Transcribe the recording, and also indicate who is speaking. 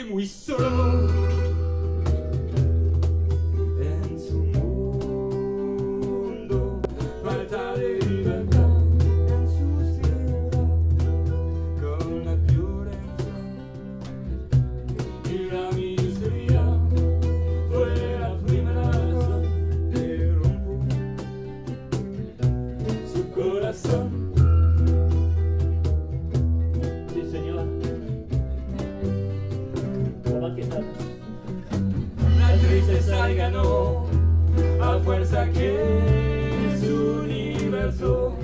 Speaker 1: victim we serve. Que su universo